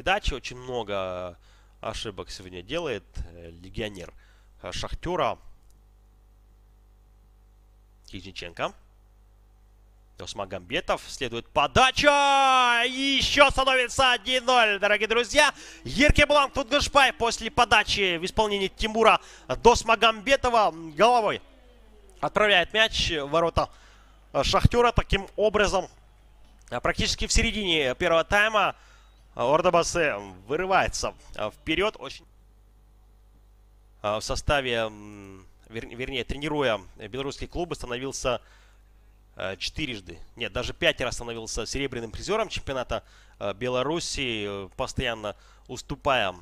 передачи. Очень много ошибок сегодня делает э, легионер э, Шахтера. Кизниченко. Осмагамбетов. Следует подача. И еще становится 1-0, дорогие друзья. Еркеблан Тутгашпай после подачи в исполнении Тимура Досмагамбетова головой отправляет мяч в ворота Шахтера. Таким образом, практически в середине первого тайма Ордобасе вырывается вперед. Очень в составе, вернее, тренируя белорусские клубы, становился четырежды, нет, даже пять раз становился серебряным призером чемпионата Беларуси, постоянно уступая